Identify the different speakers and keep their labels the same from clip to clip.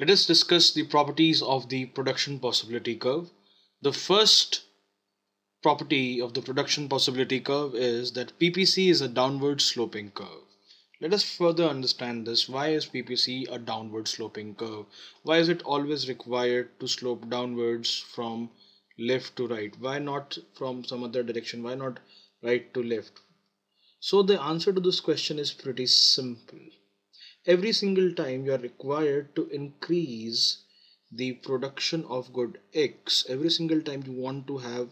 Speaker 1: Let us discuss the properties of the production possibility curve. The first property of the production possibility curve is that PPC is a downward sloping curve. Let us further understand this. Why is PPC a downward sloping curve? Why is it always required to slope downwards from left to right? Why not from some other direction? Why not right to left? So the answer to this question is pretty simple. Every single time you are required to increase the production of good X, every single time you want to have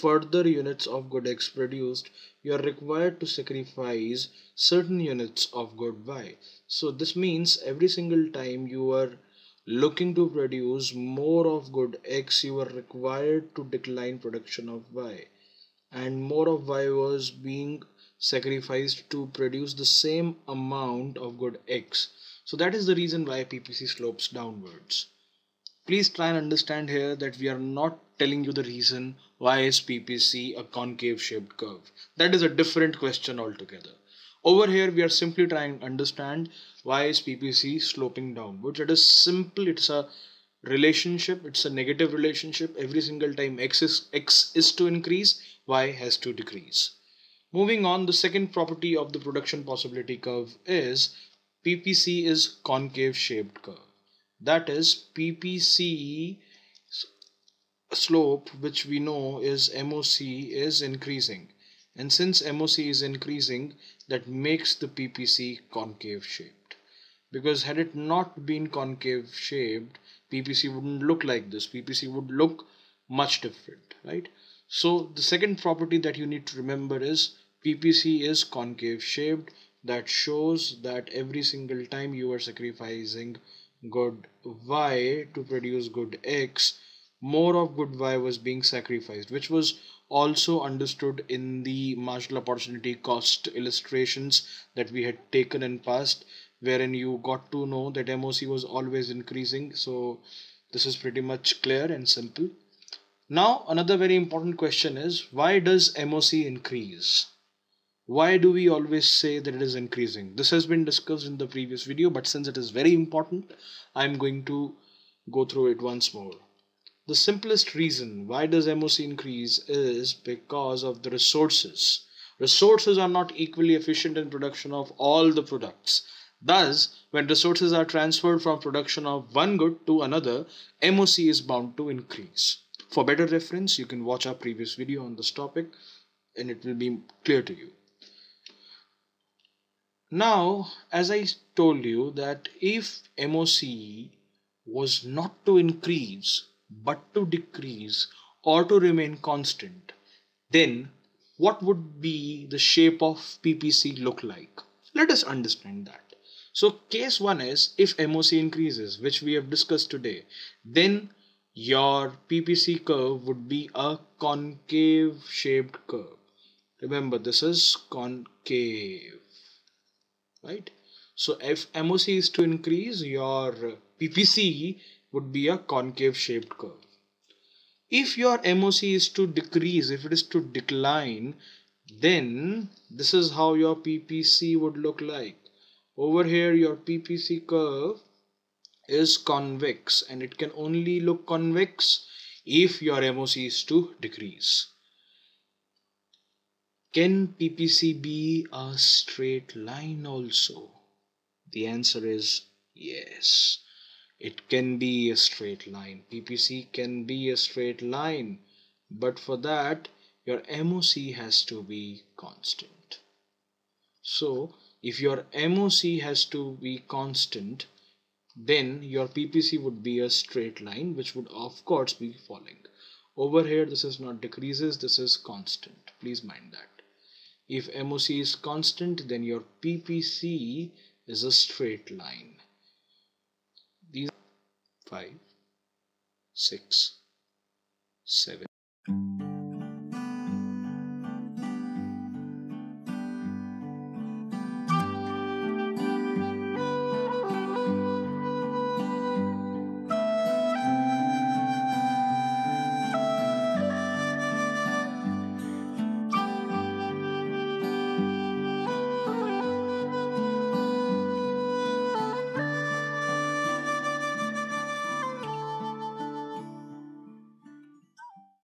Speaker 1: further units of good X produced, you are required to sacrifice certain units of good Y. So this means every single time you are looking to produce more of good X, you are required to decline production of Y. And more of Y was being sacrificed to produce the same amount of good X. So that is the reason why PPC slopes downwards. Please try and understand here that we are not telling you the reason why is PPC a concave shaped curve. That is a different question altogether. Over here we are simply trying to understand why is PPC sloping downwards. It is simple, it's a relationship, it's a negative relationship. Every single time x is, x is to increase, y has to decrease. Moving on, the second property of the production possibility curve is PPC is concave shaped curve. That is PPC slope which we know is MOC is increasing. And since MOC is increasing that makes the PPC concave shaped. Because had it not been concave shaped PPC wouldn't look like this. PPC would look much different right so the second property that you need to remember is PPC is concave shaped. That shows that every single time you are sacrificing good Y to produce good X more of good Y was being sacrificed which was also understood in the marginal opportunity cost illustrations that we had taken in past wherein you got to know that MOC was always increasing. So this is pretty much clear and simple now another very important question is why does MOC increase? Why do we always say that it is increasing? This has been discussed in the previous video but since it is very important i'm going to go through it once more. The simplest reason why does MOC increase is because of the resources. Resources are not equally efficient in production of all the products. Thus when resources are transferred from production of one good to another MOC is bound to increase for better reference you can watch our previous video on this topic and it will be clear to you now, as I told you that if MOC was not to increase but to decrease or to remain constant, then what would be the shape of PPC look like? Let us understand that. So case 1 is if MOC increases which we have discussed today, then your PPC curve would be a concave shaped curve. Remember this is concave right? So if MOC is to increase your PPC would be a concave shaped curve. If your MOC is to decrease if it is to decline then this is how your PPC would look like. Over here your PPC curve is convex and it can only look convex if your MOC is to decrease can PPC be a straight line also? The answer is yes. It can be a straight line. PPC can be a straight line. But for that, your MOC has to be constant. So, if your MOC has to be constant, then your PPC would be a straight line, which would of course be falling. Over here, this is not decreases, this is constant. Please mind that. If MOC is constant, then your PPC is a straight line. These five, six, seven.